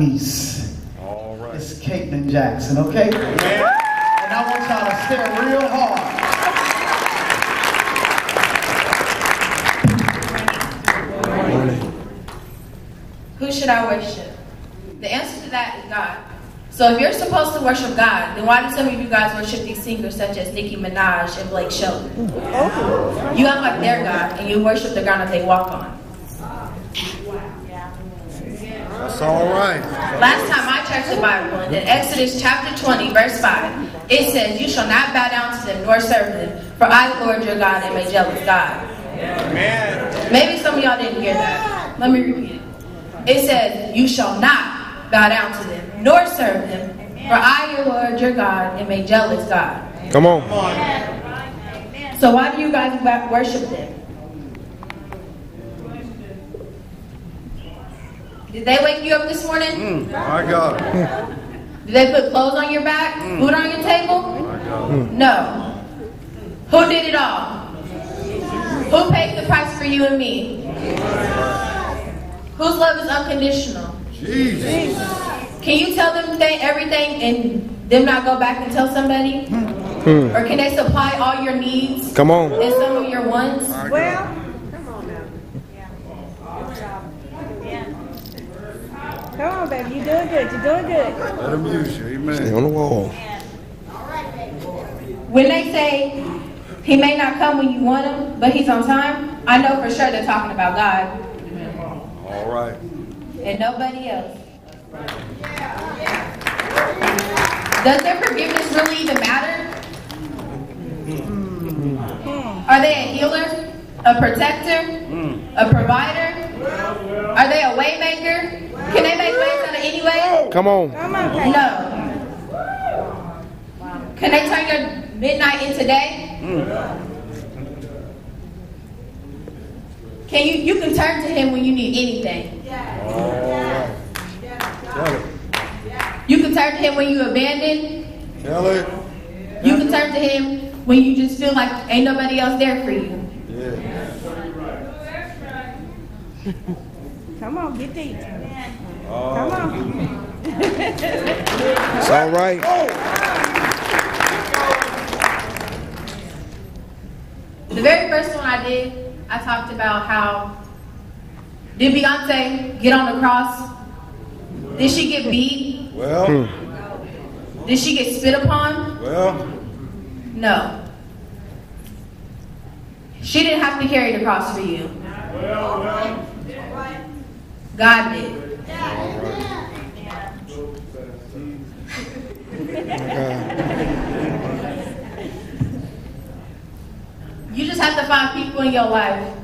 niece. All right. It's Caitlin Jackson, okay? And I want y'all to stare real hard. Who should I worship? The answer to that is God. So if you're supposed to worship God, then why do some of you guys worship these singers such as Nicki Minaj and Blake Shelton? Oh. You act like they're God and you worship the ground that they walk on. That's all right. Last time I checked the Bible, in Exodus chapter 20, verse 5, it says, You shall not bow down to them nor serve them, for I, the Lord your God, am a jealous God. Amen. Maybe some of y'all didn't hear that. Let me repeat it. It says, You shall not bow down to them, nor serve them, for I, your Lord, your God, am a jealous God. Come on. So why do you guys worship them? Did they wake you up this morning? Mm, my God. Did they put clothes on your back? Mm. Food on your table? Mm. No. Who did it all? Who paid the price for you and me? Whose love is unconditional? Jesus. Can you tell them everything and them not go back and tell somebody? Hmm. Or can they supply all your needs? Come on. And some of your wants? Well, Come on, baby. You're doing good. You're doing good. Let him use you. Amen. Stay on the wall. When they say he may not come when you want him, but he's on time, I know for sure they're talking about God. All right. And nobody else. Does their forgiveness really even matter? Are they a healer? A protector? A provider? Are they a waymaker? Can they make ways out of any way? Come on. No. Can they turn your midnight into day? Can you you can turn to him when you need anything. You can turn to him when you abandoned. Tell it. You can turn to him when you just feel like ain't nobody else there for you. Yeah. Come on, get deep. Come on. it's all right. The very first one I did, I talked about how did Beyonce get on the cross? Did she get beat? Well. Hmm. Did she get spit upon? Well. No. She didn't have to carry the cross for you. Well God did. You just have to find people in your life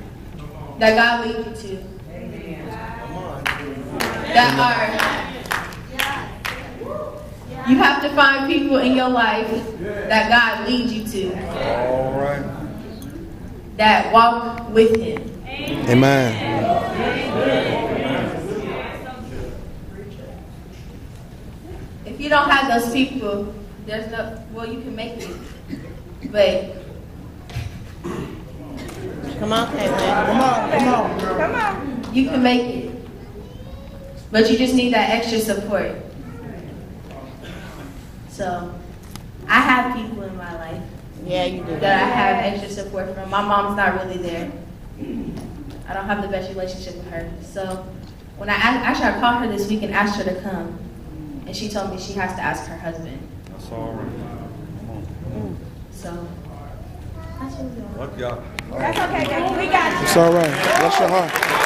that God leads you to. That are. You have to find people in your life that God leads you to. All right. That walk with Him. Amen. if you don't have those people, there's no, well, you can make it. But. Come on, Caitlin. Come on, come on. Come on. You can make it. But you just need that extra support. So, I have people in my life. Yeah, you do. That I have extra support from. My mom's not really there. I don't have the best relationship with her. So, when I actually I called her this week and asked her to come, and she told me she has to ask her husband. That's all right. So, that's what we're Love y'all. That's okay, Jackie. We got you. It's all right. Bless your heart.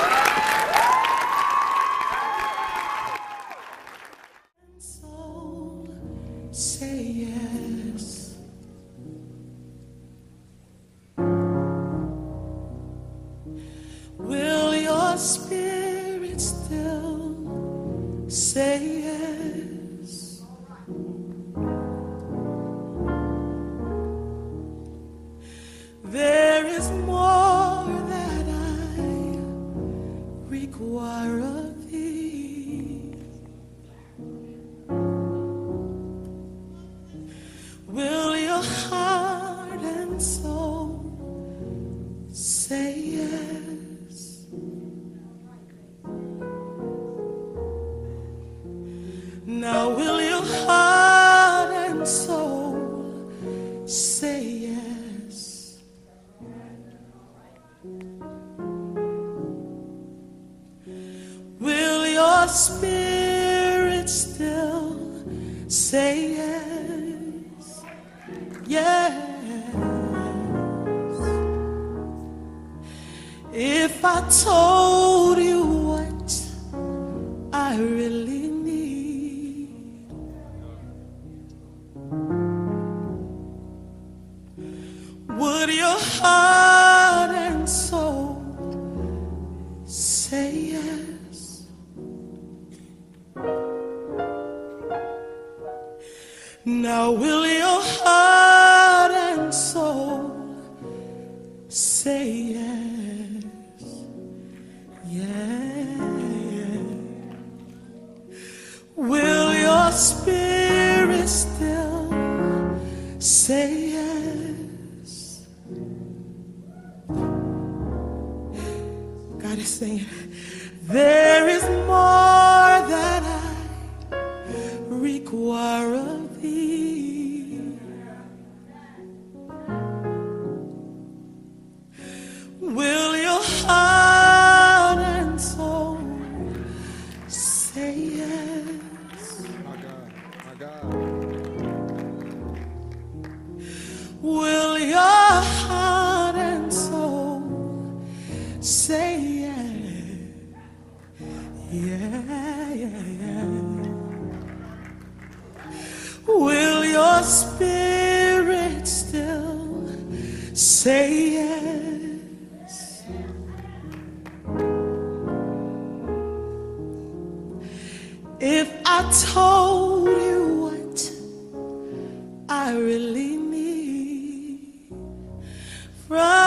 Run.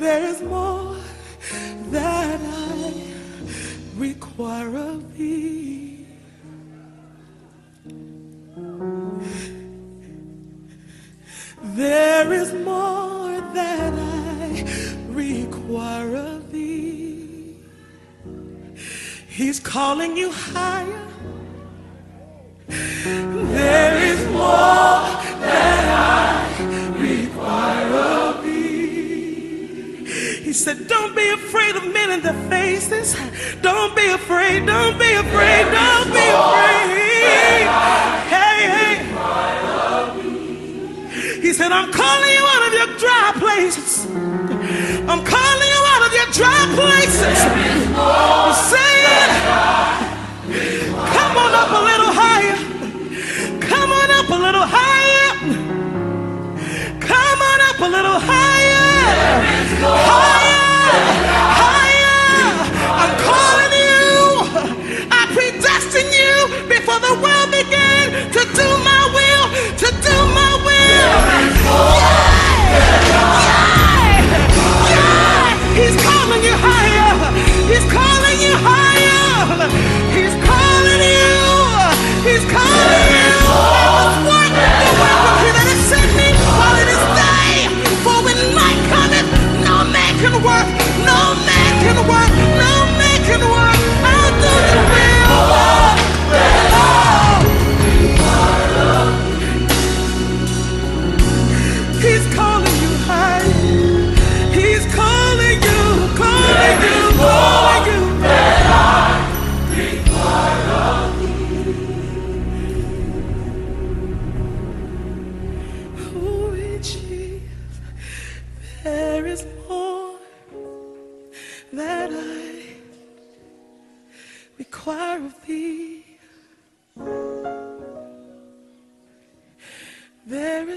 There is more that I require of thee. There is more that I require of thee. He's calling you higher. There is more that I require of he said, Don't be afraid of men in the faces. Don't be afraid. Don't be afraid. Don't be afraid. Hey, hey. He said, I'm calling you out of your dry places. I'm calling you out of your dry places. Saying, Come on up a little higher. Come on up a little higher. Come on up a little higher. Higher. Higher. I'm calling you. I predestined you before the world began to do my will. To do my will.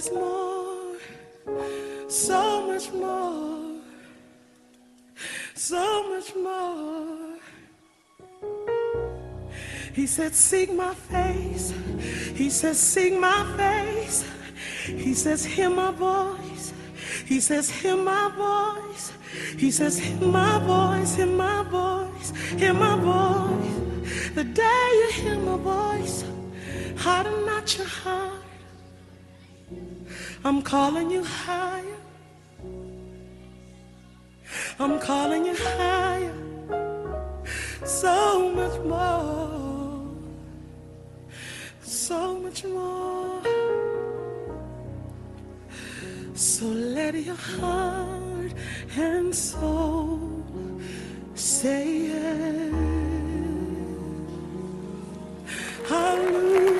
Is more, so much more, so much more. He said, Seek my face. He says, Seek my face. He says, Hear my voice. He says, Hear my voice. He says, Hear my voice, hear my voice, hear my voice. The day you hear my voice, harden not your heart. I'm calling you higher. I'm calling you higher. So much more. So much more. So let your heart and soul say yes. Hallelujah.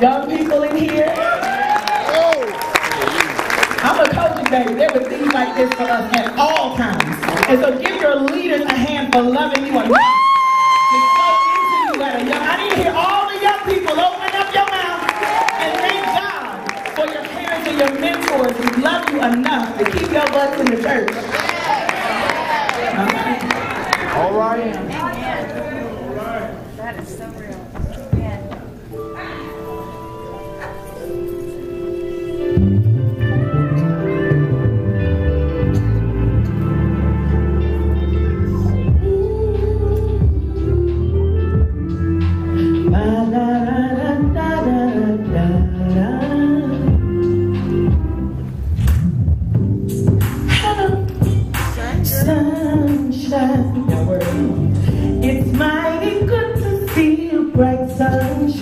Gabi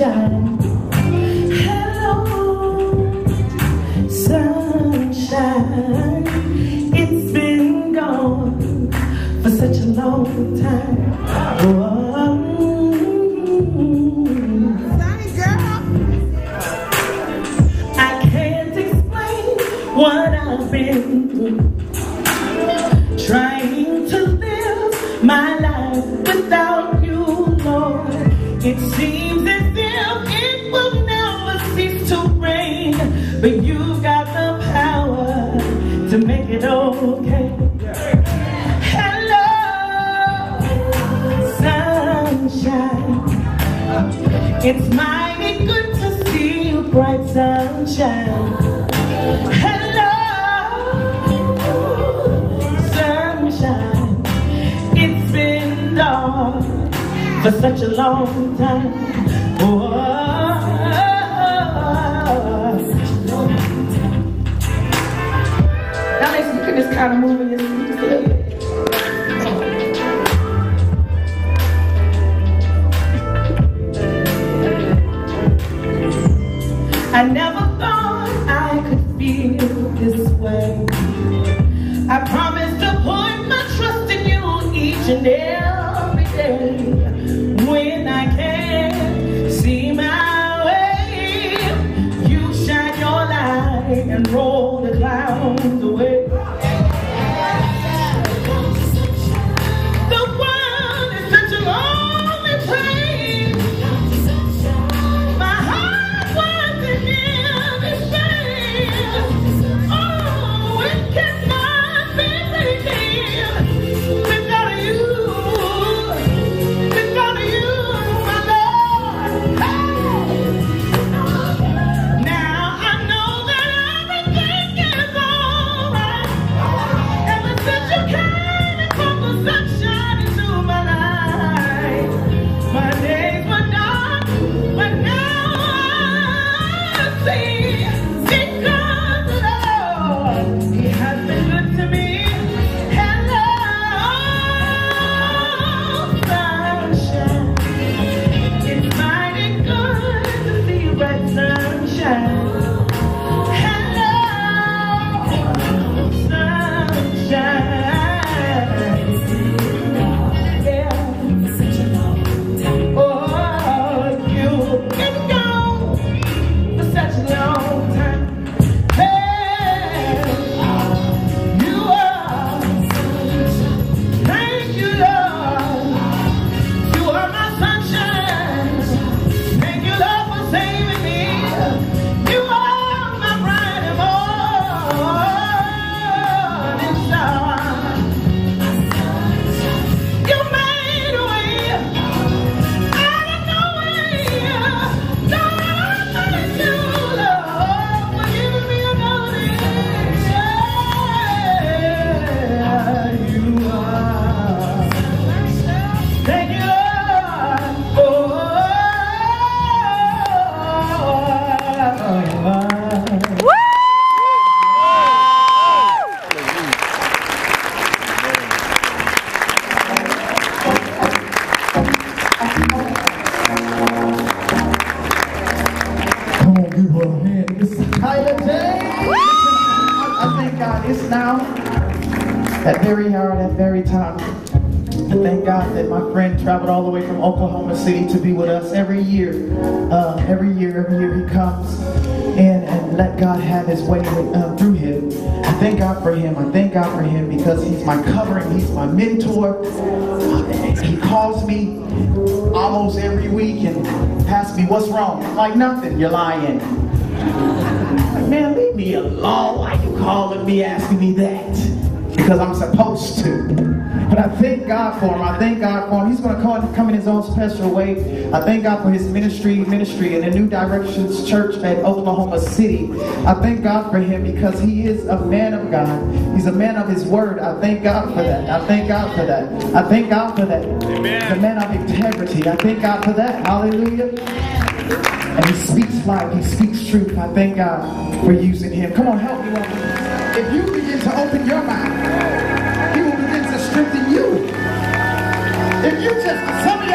done. It's mighty good to see you, bright sunshine. Hello, sunshine. It's been dark for such a long time. Whoa. Now listen to this kind of movie. My covering. He's my mentor. He calls me almost every week and asks me, what's wrong? Like, nothing. You're lying. Like, man, leave me alone. Why you calling me, asking me that? Because I'm supposed to. But I thank God for him. I thank God for him. He's going to come, come in his own special way. I thank God for his ministry, ministry in the New Directions Church at Oklahoma City. I thank God for him because he is a man of God. He's a man of his word. I thank God for that. I thank God for that. I thank God for that. Amen. He's a man of integrity. I thank God for that. Hallelujah. And he speaks life. He speaks truth. I thank God for using him. Come on, help me. If you begin to open your mouth, strengthen you. If you just, some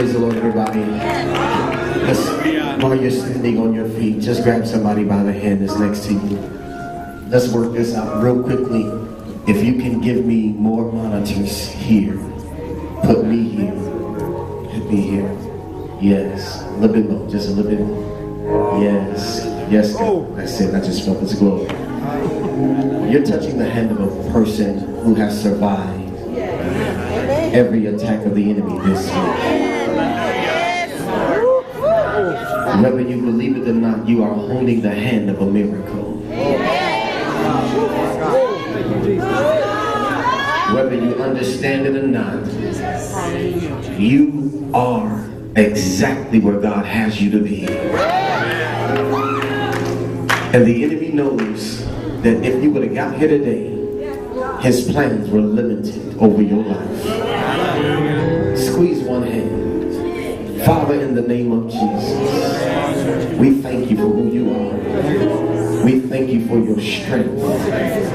Praise the Lord, everybody. Let's, while you're standing on your feet, just grab somebody by the hand that's next to you. Let's work this out real quickly. If you can give me more monitors here, put me here, put me here. Yes, a little bit more, just a little bit more. Yes, yes, God. Oh. That's it. I just felt His glory. You're touching the hand of a person who has survived every attack of the enemy this week. Whether you believe it or not, you are holding the hand of a miracle. Whether you understand it or not, you are exactly where God has you to be. And the enemy knows that if you would have got here today, his plans were limited over your life. Squeeze one hand. Father, in the name of Jesus, we thank you for who you are. We thank you for your strength.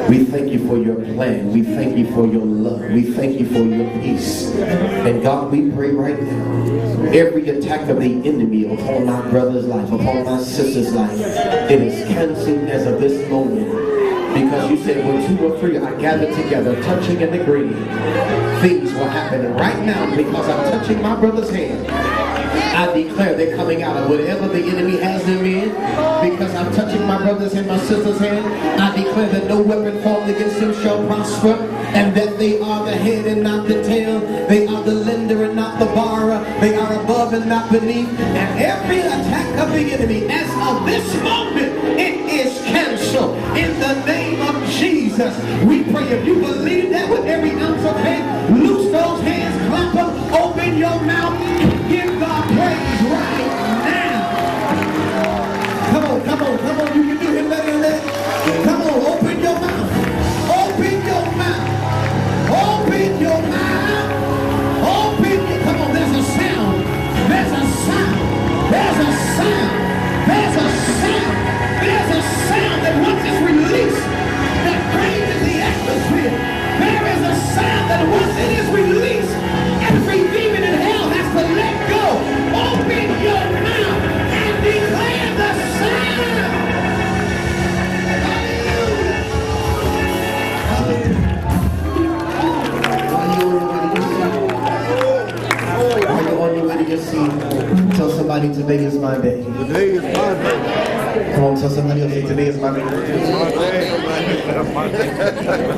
We thank you for your plan. We thank you for your love. We thank you for your peace. And God, we pray right now, every attack of the enemy upon my brother's life, upon my sister's life, it is canceled as of this moment. Because you said when two or three are gathered together, touching and agreeing, things will happen. And right now, because I'm touching my brother's hand, I declare they're coming out of whatever the enemy has them in. Because I'm touching my brother's and my sister's hand, I declare that no weapon formed against them shall prosper, and that they are the head and not the tail. They are the lender and not the borrower. They are above and not beneath. And every attack of the enemy, as of this moment, it is canceled in the name of Jesus. We pray if you believe that with every ounce of faith, loose those hands, clap them, open your mouth, give God praise right now. Come on, come on, come on. You can do it better than that. Come on, open your mouth. Open your mouth. Open your mouth. Open your, come on, there's a sound. There's a sound. There's a sound. Somebody today is my day. Today is my day. Come on, tell somebody else, say, today is my day.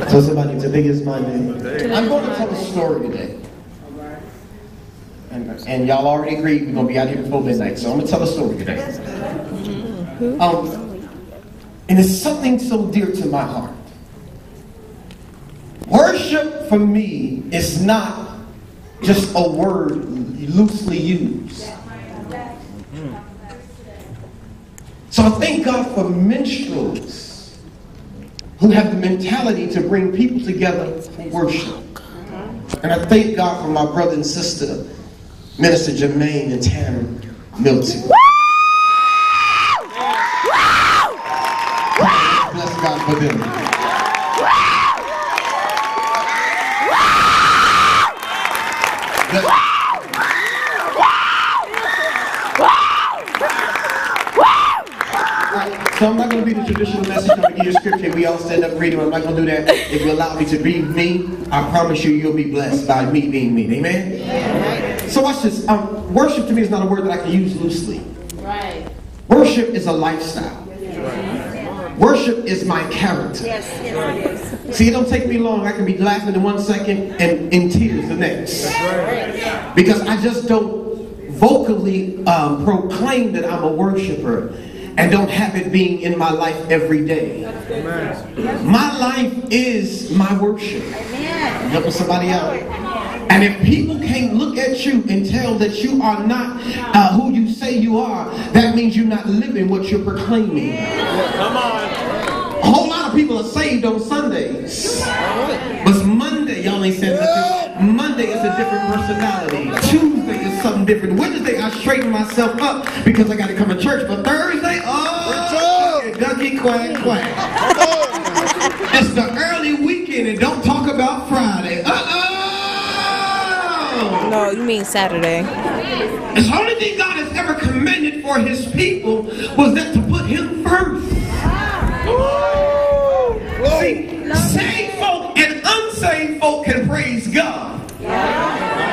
Tell somebody today is my day. I'm going to tell a story today. And, and y'all already agreed we're going to be out here before midnight, so I'm going to tell a story today. Um, and it's something so dear to my heart. Worship for me is not just a word loosely used. So I thank God for minstrels who have the mentality to bring people together for worship. And I thank God for my brother and sister, Minister Jermane and Tanner Milton. Bless God for them. So I'm not going to be the traditional message. I'm going to give you scripture. We all stand up and read it. I'm not going to do that. If you allow me to be me, I promise you, you'll be blessed by me being me. Amen? So watch this. Um, worship to me is not a word that I can use loosely. Right. Worship is a lifestyle. Worship is my character. See, it don't take me long. I can be laughing in one second and in tears the next. Because I just don't vocally um, proclaim that I'm a worshiper and don't have it being in my life every day. My life is my worship. Helping somebody out. And if people can't look at you and tell that you are not uh, who you say you are, that means you're not living what you're proclaiming. Come on. A whole lot of people are saved on Sundays. But Monday, y'all ain't said nothing. Monday is a different personality. Tuesday is something different. Wednesday, I straighten myself up because I got to come to church. But Thursday, oh, ducky quack quack. It's the early weekend and don't talk about Friday. Uh-oh! No, you mean Saturday. The only thing God has ever commended for his people was that to put him first. See, saved folk unsaved folk can praise God.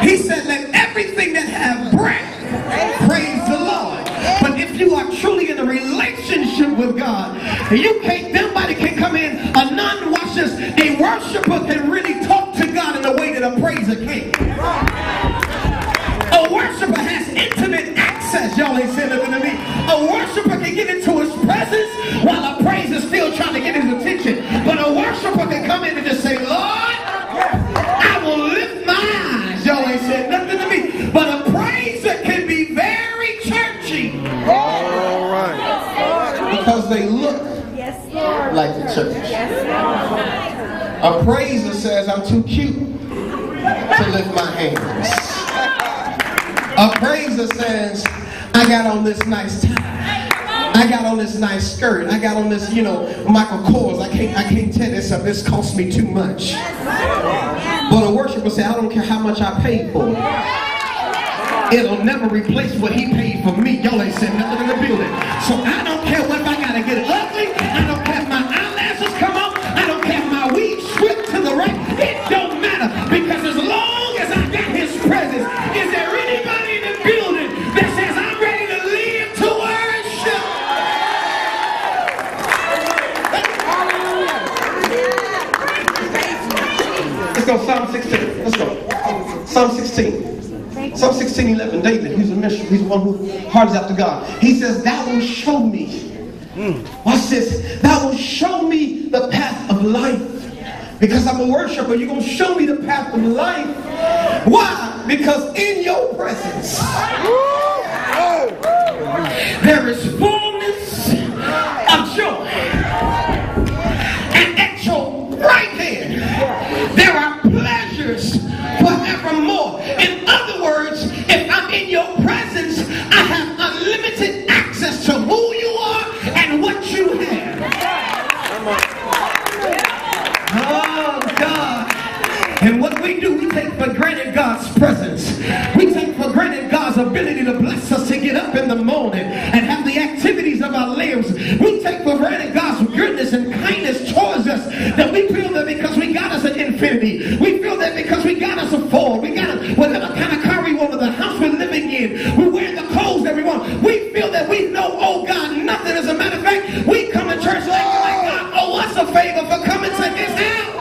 He said, let everything that have breath praise the Lord. But if you are truly in a relationship with God, you can't, nobody can come in, a this, a worshiper can really talk to God in the way that a praiser can. A worshiper has intimate access. Y'all ain't saying nothing to me. A worshiper can get into his presence while a praiser still trying to get his attention. A worshiper can come in and just say, Lord, I will lift my eyes. Y'all ain't said nothing to me. But a praiser can be very churchy All right. because they look like the church. A praiser says, I'm too cute to lift my hands. A praiser says, I got on this nice tie. I got on this nice skirt. I got on this, you know, Michael Kors. I can't, I can't tell uh, this up. This cost me too much. But a worshiper say, I don't care how much I paid for it. It'll never replace what he paid for me. Y'all ain't said nothing in the building. So I don't care what if I gotta get it ugly. I don't 16. Psalm 16, 11. David, he's a mission. He's the one who hardens after God. He says, Thou will show me. Watch this. Thou will show me the path of life. Because I'm a worshiper, you're going to show me the path of life. Why? Because in your presence, there is fullness of joy. And at your right hand, there are pleasures for granted God's presence. We take for granted God's ability to bless us to get up in the morning and have the activities of our limbs. We take for granted God's goodness and kindness towards us that we feel that because we got us an Infiniti. We feel that because we got us a Ford. We got us whatever kind of car we want the house we're living in. We wear the clothes that we want. We feel that we know, oh God, nothing. As a matter of fact, we come to church like, like God owe us a favor for coming to his house.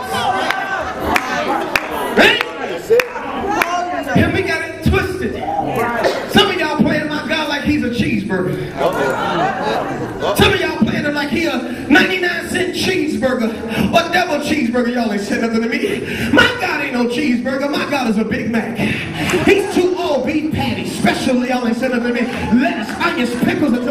Cheeseburger. Y'all ain't said nothing to me. My God ain't no cheeseburger. My God is a Big Mac. He's two all beef patties. Especially y'all ain't said nothing to me. Lettuce, onions, pickles, and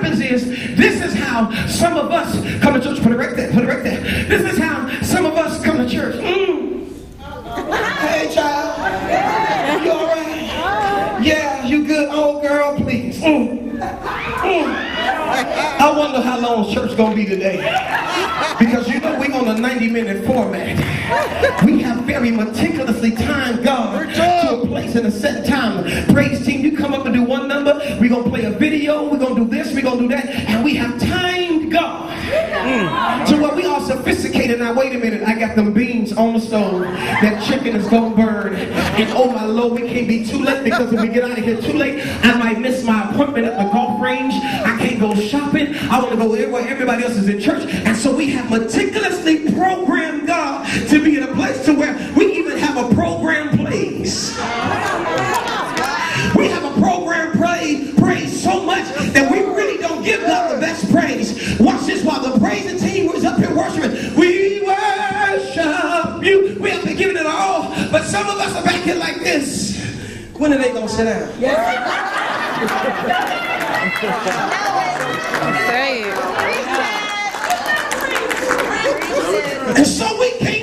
happens is this is how some of us come to church. Put it right there. Put it right there. This is how some of us come to church. Mm. Hey, child. You all right? Yeah, you good? Oh, girl, please. Mm. Mm. I wonder how long church gonna be today. Because you know we on a 90 minute format. We have very meticulously timed God to a place in a set time. Praise team, you come up and do one number, we're gonna play a video, we're gonna do we're gonna do that, and we have timed God. Mm. To where we are sophisticated. Now wait a minute, I got them beans on the stove. That chicken is gonna burn. And oh my lord, we can't be too late because if we get out of here too late, I might miss my appointment at the golf range. I can't go shopping. I want to go everywhere everybody else is in church. And so we have meticulously programmed God to be in a place to where we even have a program plays. Watch this while the praising team was up here worshiping. We worship you. We have been giving it all, but some of us are back here like this. When are they gonna sit down? And so we can't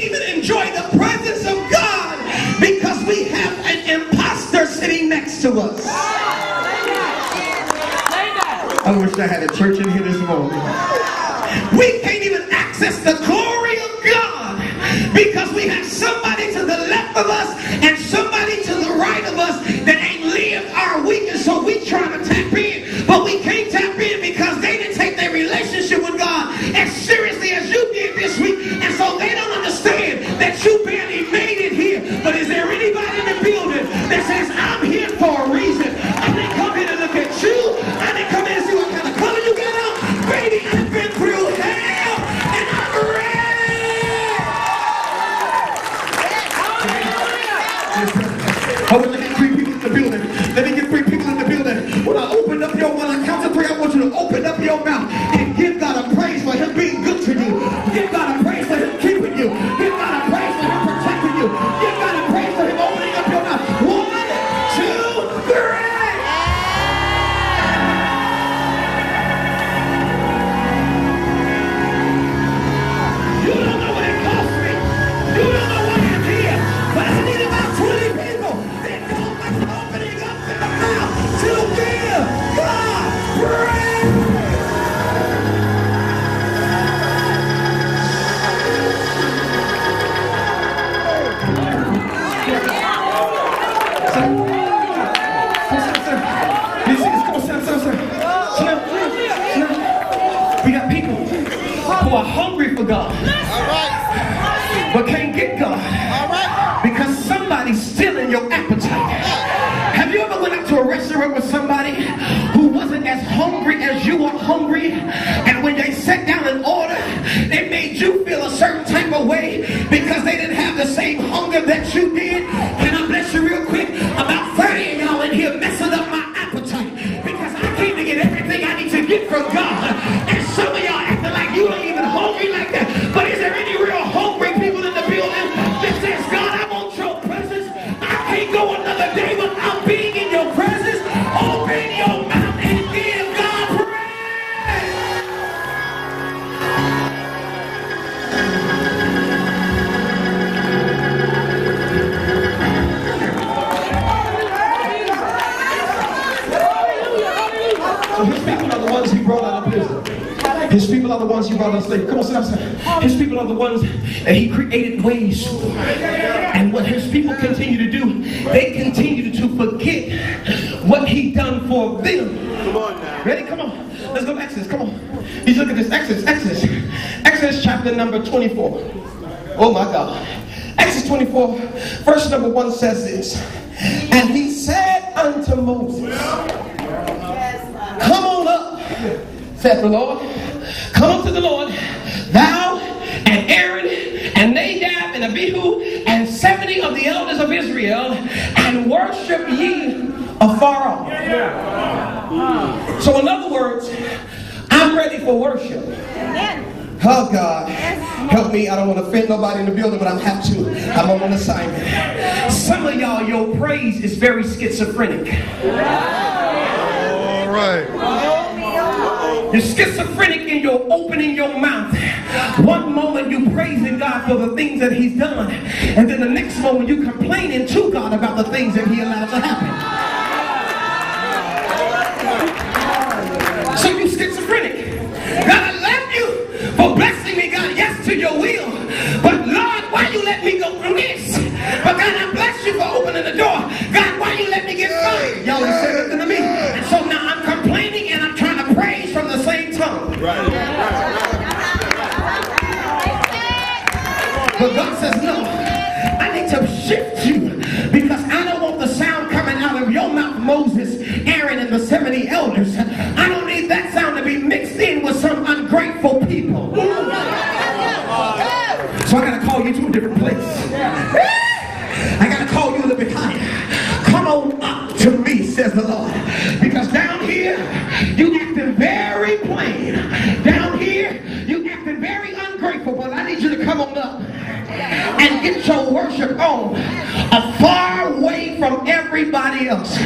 I had a church in here this morning. We can't even access the glory of God because we have somebody to the left of us hungry for God but can't get God because somebody's stealing your appetite. Have you ever went out to a restaurant with somebody who wasn't as hungry as you were hungry, and when they sat down and ordered, they made you feel a certain type of way because they didn't have the same hunger that you did? Are the ones he brought out of slavery. Come on, sit sit down. His people are the ones that he created ways for. And what his people continue to do, they continue to forget what he done for them. Come on now. Ready? Come on. Let's go to Exodus. Come on. He's look at this. Exodus. Exodus. Exodus chapter number 24. Oh my God. Exodus 24, verse number 1 says this. And he said unto Moses, Come on up, said the Lord. Come up to the Lord, thou and Aaron and Nadab and Abihu and 70 of the elders of Israel and worship ye afar off. So, in other words, I'm ready for worship. Oh God, help me. I don't want to offend nobody in the building, but I'm have to. I'm on an assignment. Some of y'all, your praise is very schizophrenic. All right. You're schizophrenic in your opening your mouth. One moment you praising God for the things that He's done, and then the next moment you complaining to God about the things that He allowed to happen. People. So I gotta call you to a different place. I gotta call you a little bit higher. Come on up to me, says the Lord. Because down here, you acting very plain. Down here, you acting very ungrateful. But I need you to come on up and get your worship on a far away from everybody else.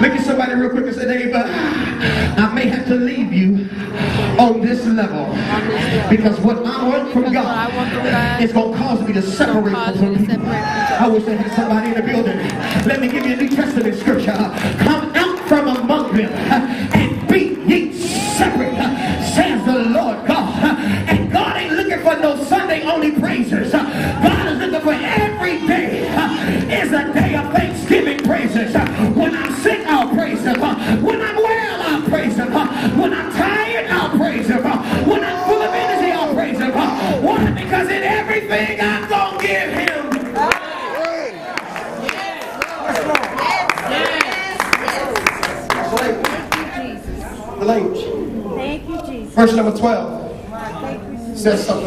Look at somebody real quick and say, neighbor, I may have to leave on this level because what I want from God is going to cause me to separate from people. I wish I had somebody in the building. Let me give you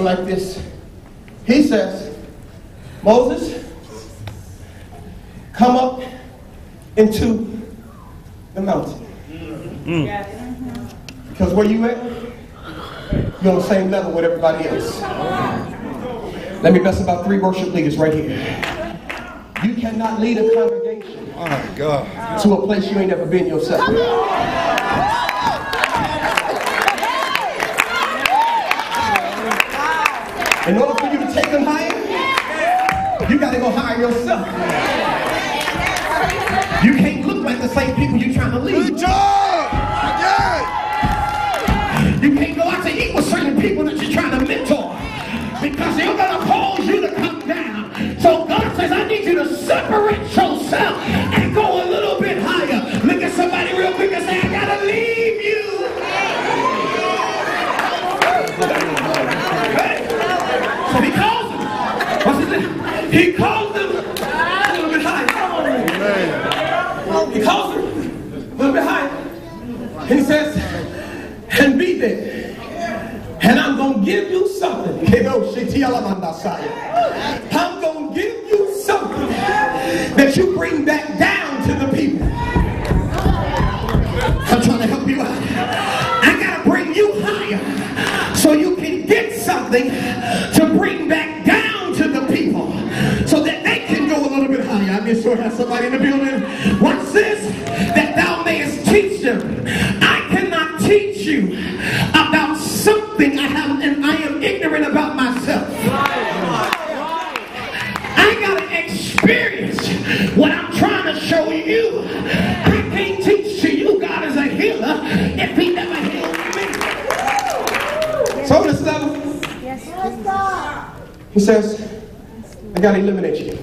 like this. He says, Moses, come up into the mountain. Mm. Because where you at, you're on the same level with everybody else. Let me best about three worship leaders right here. You cannot lead a congregation My God. to a place you ain't ever been yourself. In order for you to take them higher, you got to go higher yourself. You can't look like the same people you're trying to lead. Good job. Yeah. You can't go out to eat with certain people that you're trying to mentor because they're going to cause you to come down. So God says, I need you to separate yourself He calls them a little bit higher. He calls them a little bit higher. He says, and be there. And I'm going to give you something. Says, I gotta eliminate you.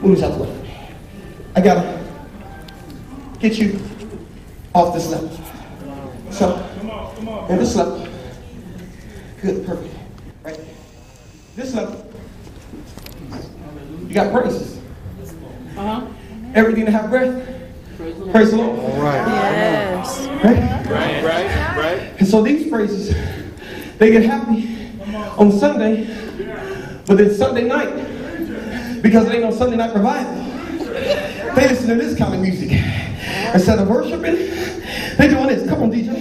Move this out the way. I gotta get you off this level. So, and this level, good, perfect, right? This level, you got praises. Uh-huh. Everything to have breath. Praise the Lord. All right. Yes. Right? Right, right, right. And so these praises, they get happy on Sunday, but it's Sunday night, because it ain't no Sunday night revival, they listen to this kind of music. Instead of worshiping, they doing this. Come on, DJ.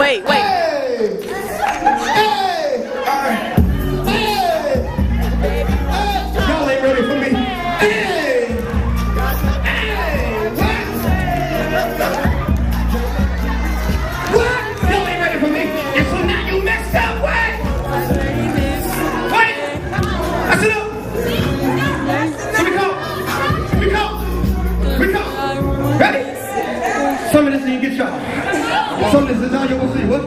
Wait, wait. y'all. This is see what?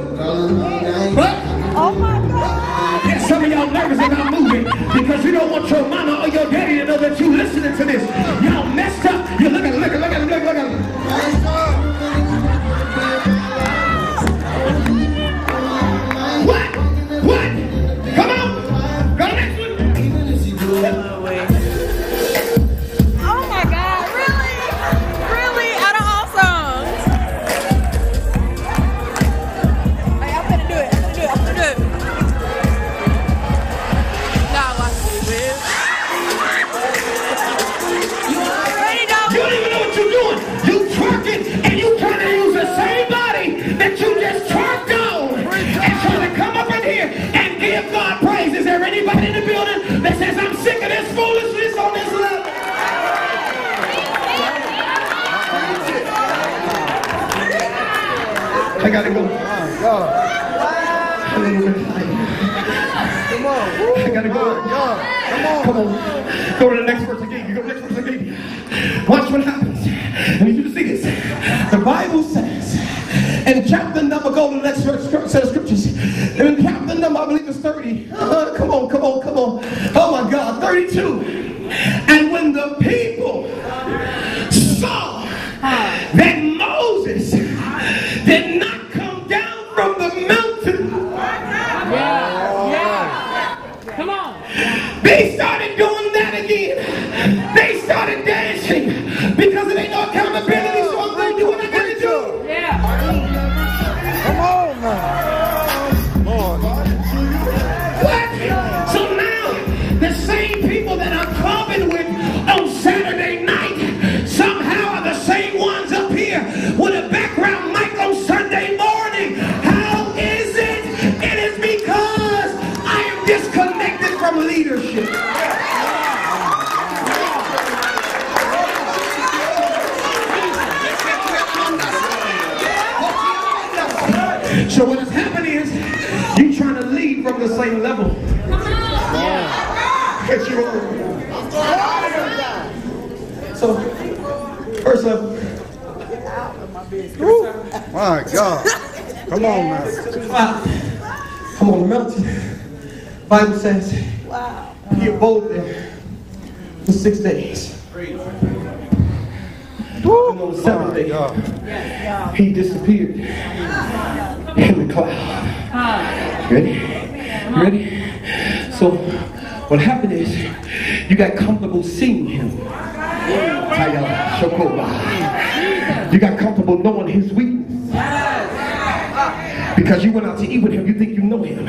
What? Oh my God. Some of y'all nervous about moving because you don't want your mama or your daddy to know that you listening to this. Y'all messed up. You're looking, looking, looking, looking, looking. gotta go. Come on. I gotta go. Come on. Come on. Go to the next verse again. You go to the next verse again. Watch what happens. I need you to see this. The Bible says, in chapter number, go to the next verse, set of scriptures. What happened is you got comfortable seeing him. You got comfortable knowing his weakness. Because you went out to eat with him, you think you know him.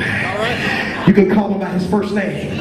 You can call him by his first name.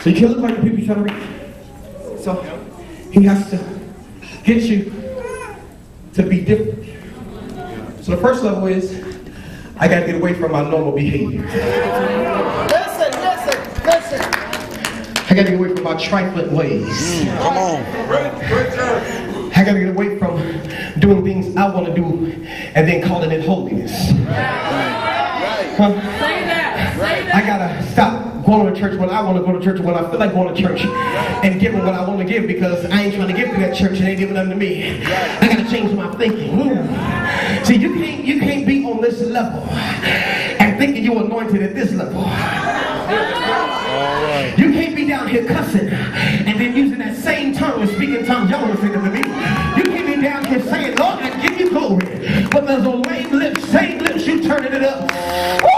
So you can't look like the people you're trying to reach. So he has to get you to be different. So the first level is I gotta get away from my normal behavior. Listen, listen, listen. I gotta get away from my trifling ways. Come on. I gotta get away doing things I want to do and then calling it holiness. Huh? I gotta stop going to church when I want to go to church when I feel like going to church and giving what I want to give because I ain't trying to give to that church and they giving nothing to me. I gotta change my thinking. See, you can't you can't be on this level and thinking you're anointed at this level. You can't be down here cussing and then using that same tongue and speaking tongues. Y'all want to say that to me? But there's a lame lips, same lips, you turning it up. Woo!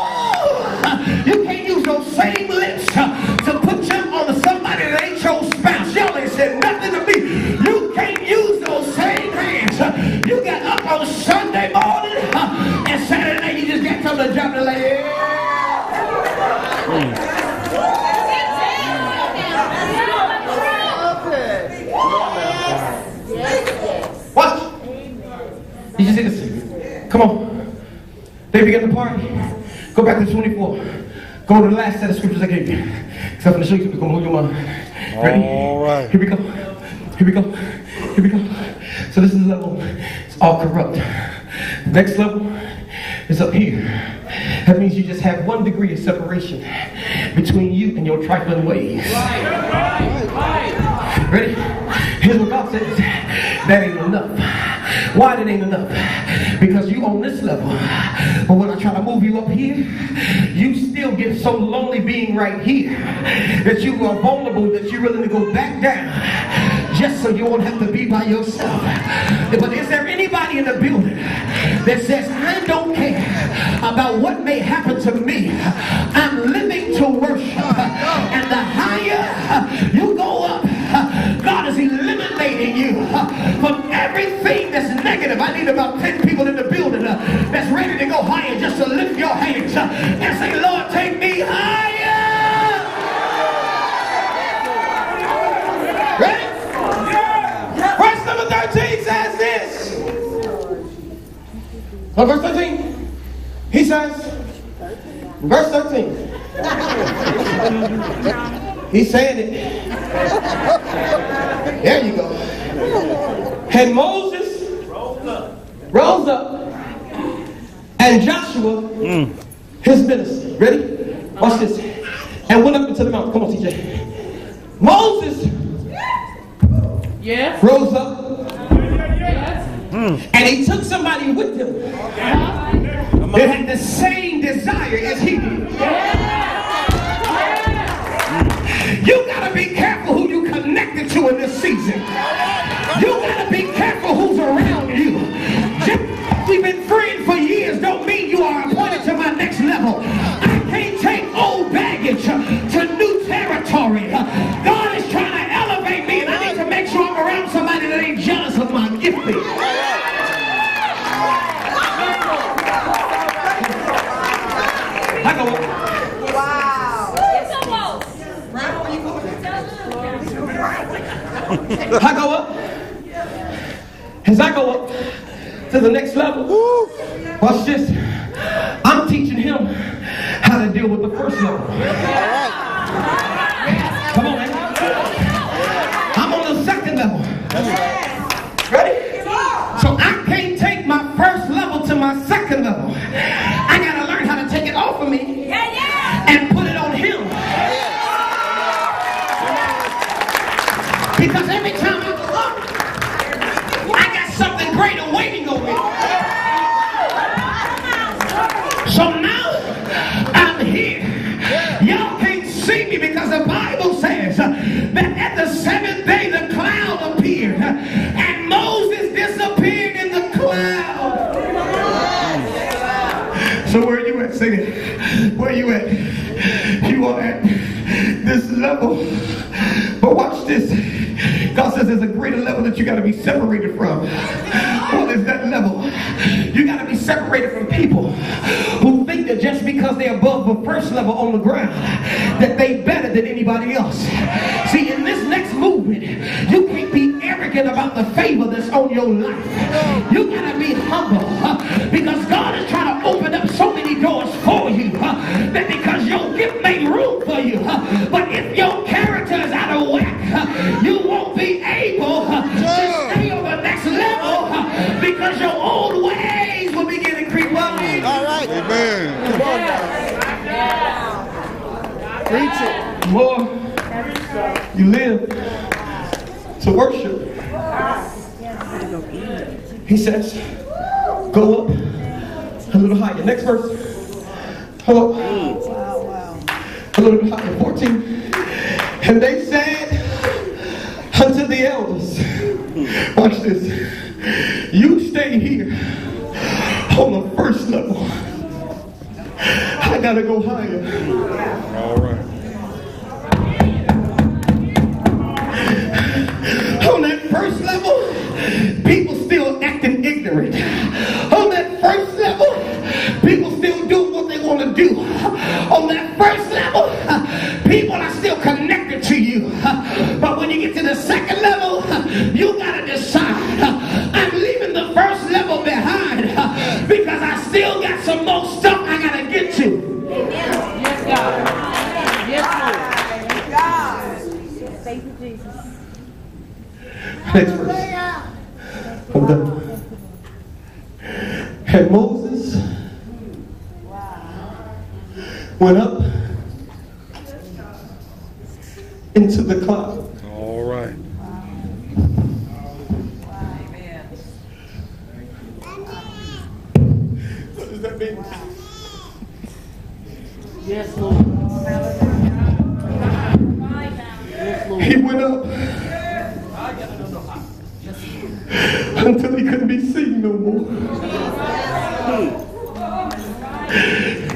They begin to party. Go back to 24. Go to the last set of scriptures I gave you. Except for the show you something gonna blow your mind. Ready? All right. Here we go. Here we go. Here we go. So this is the level. It's all corrupt. The next level is up here. That means you just have one degree of separation between you and your trifling ways. Right, right, right. Ready? Here's what God says. That ain't enough. Why it ain't enough? Because you on this level. But when I try to move you up here, you still get so lonely being right here that you are vulnerable that you're willing to go back down just so you won't have to be by yourself. But is there anybody in the building that says, I don't care about what may happen to me? I'm living to worship. And the higher you go up, God is eliminating you from everything that's negative. I need about 10 people in the building uh, that's ready to go higher just to lift your hands uh, and say, Lord, take me higher. Ready? Verse number 13 says this. Oh, verse 13. He says, verse 13. He's saying it. There you go. And Moses rose up, and Joshua, hmm. his minister. Ready? Watch this. And went up into the mountain. Come on, TJ. Moses Yes. rose up, Yes. and he took somebody with him that had the same desire as he did. You gotta be careful who you connected to in this season. I go up. As I go up to the next level, watch this. Hello. Little bit higher. 14. And they said unto the elders, watch this. You stay here on the first level. I gotta go higher. All right. On that first level, people still acting ignorant. On that first level, people want to do. On that first level, people are still connected to you. But when you get to the second level, you gotta decide. I'm leaving the first level behind because I still got some more stuff I gotta get to. Yes, God. Yes, Lord. Thank you, Jesus. Next verse. I'm done. And Moses went up into the cloud. All right. What does that mean? Yes, Lord. He went up until he couldn't be seen no more.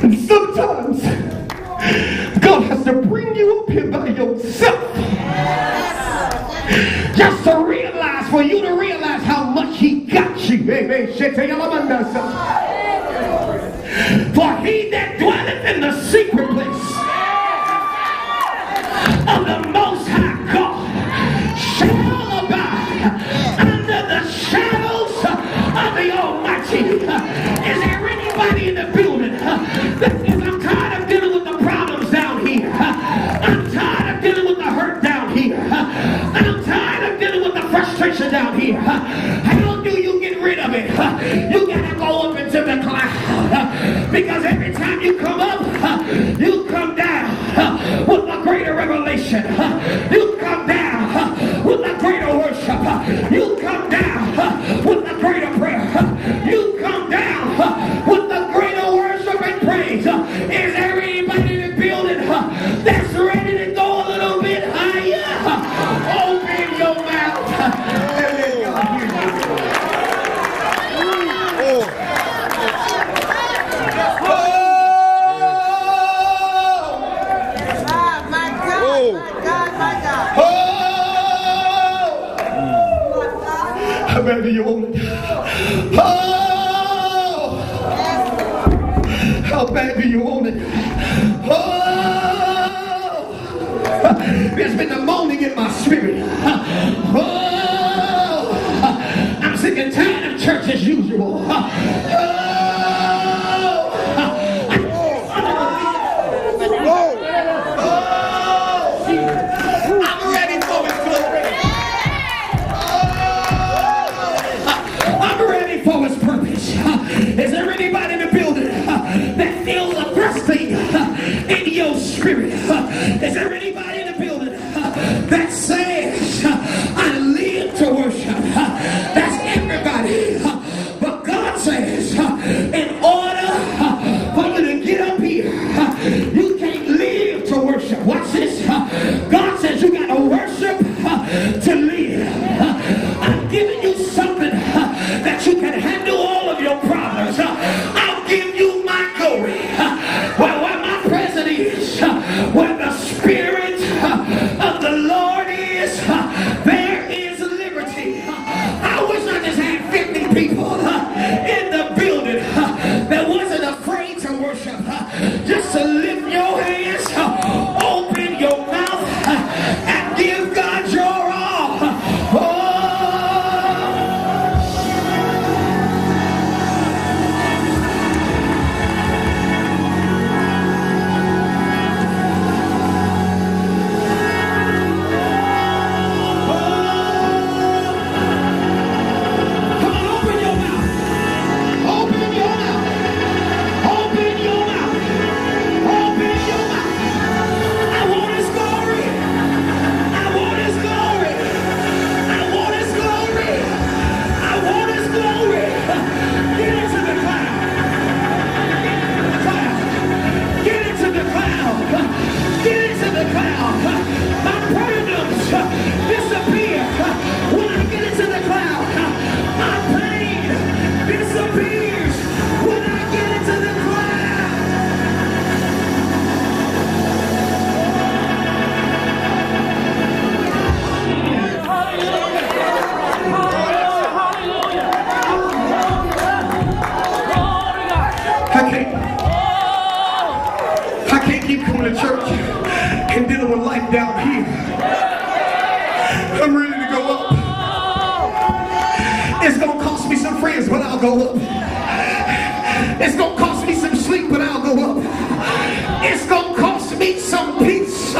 And sometimes To bring you up here by yourself. Just to realize, for you to realize how much he got you. Amen. For he that dwelleth in the secret place of the I'm tired of dealing with the frustration down here. How do you get rid of it? You gotta go up into the cloud because every time you come up, you come down with a greater revelation. You come down with a greater worship. You come down Do you want it? Oh! How bad do you want it? Oh! There's been a moaning in my spirit. Oh! I'm sick and tired of church as usual. Oh! Is there anybody in the building? That says, It's gonna cost me some peace,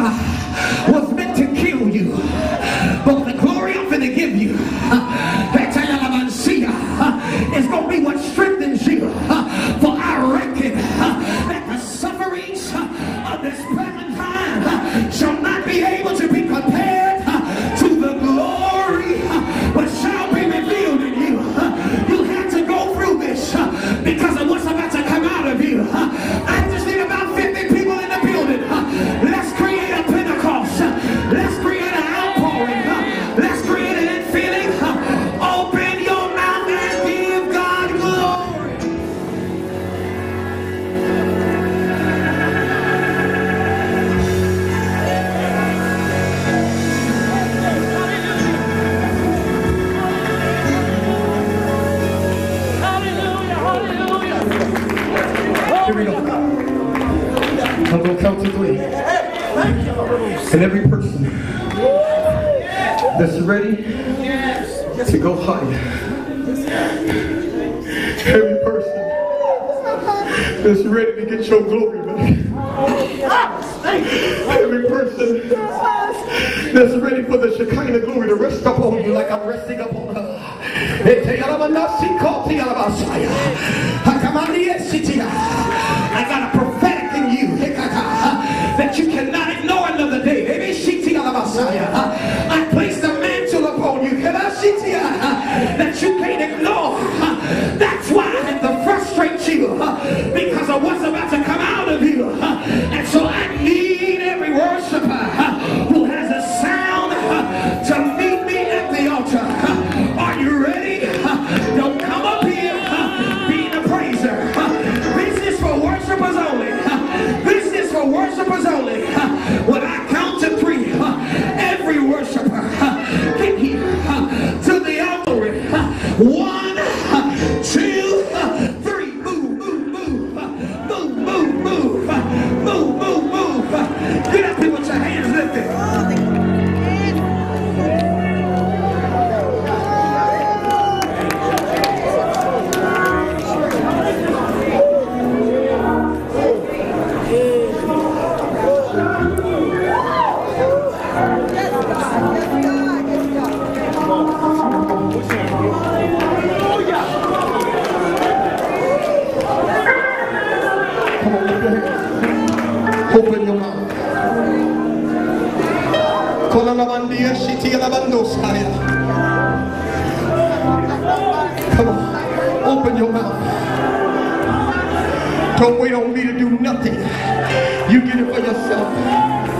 Hey, Don't wait on me to do nothing. You get it for yourself.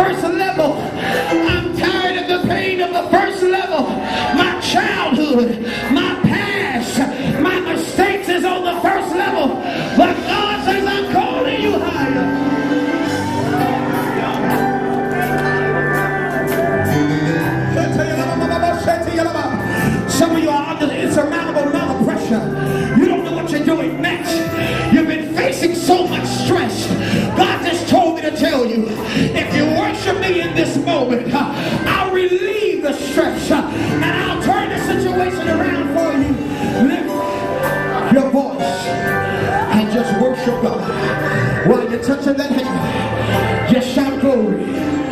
person God. While you're touching that hand, you shout glory.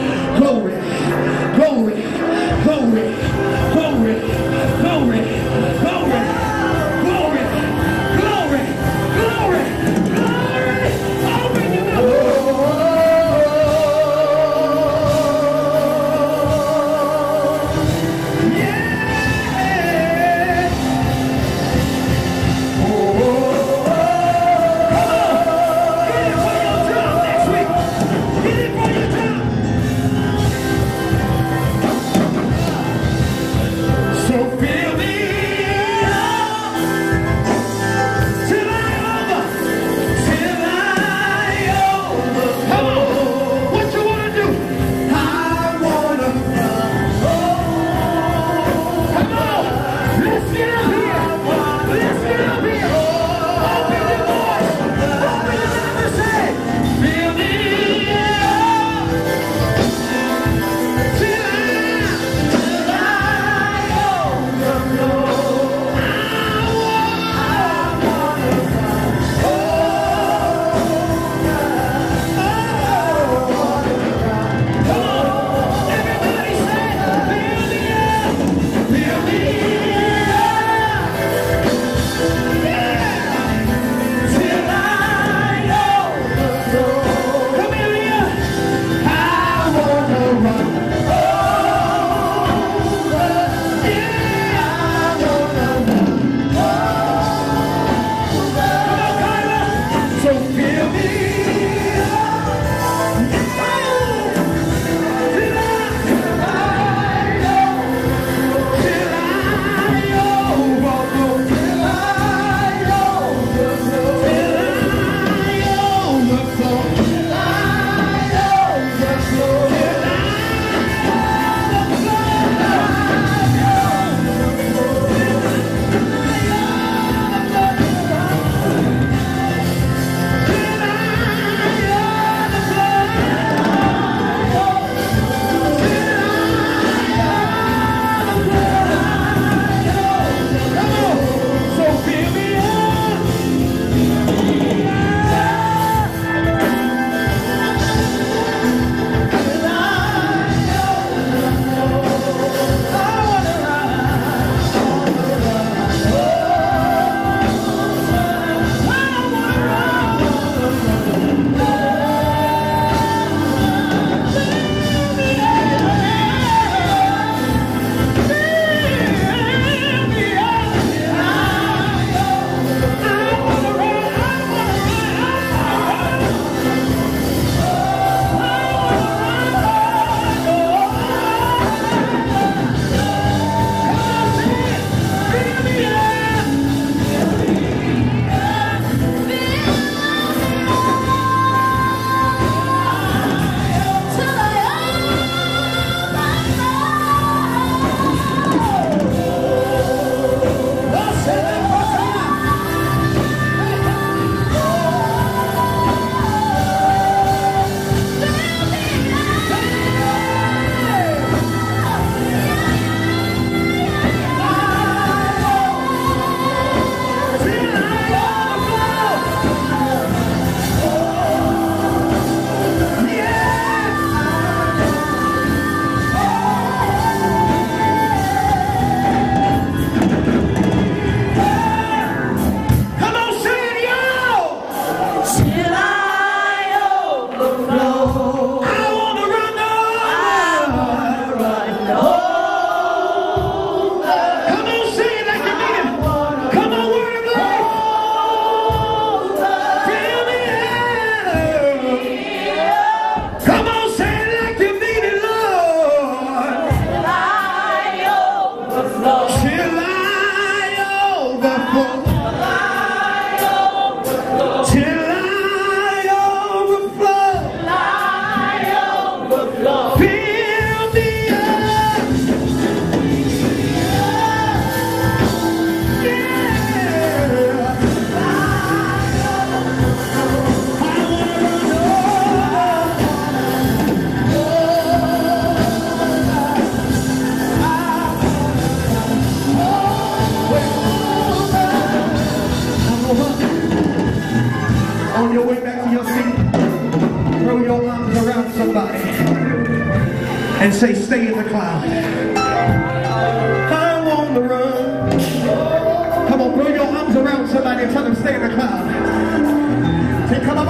and say, stay in the cloud. I'm on the run. Come on, throw your arms around somebody and tell them, stay in the cloud. Take a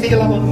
Come on, she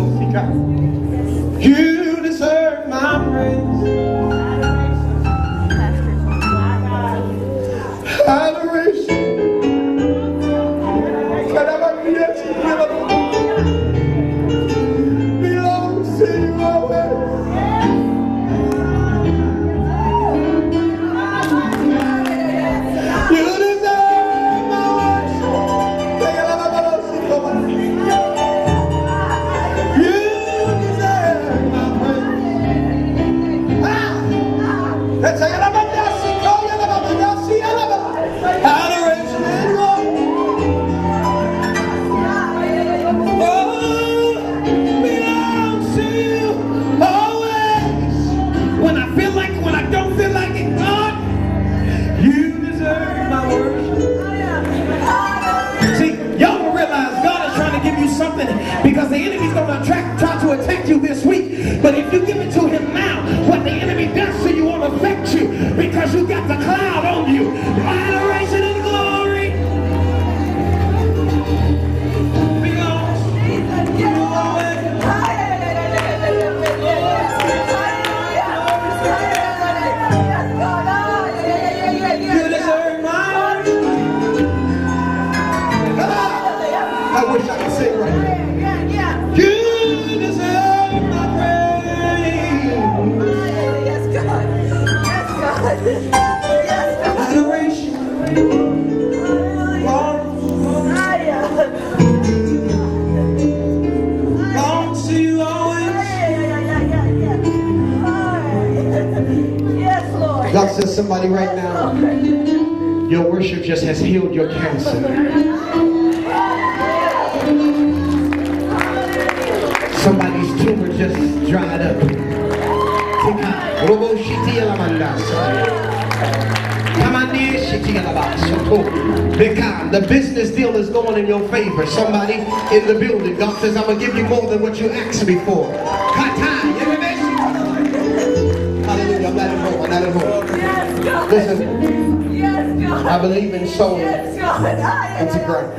Listen,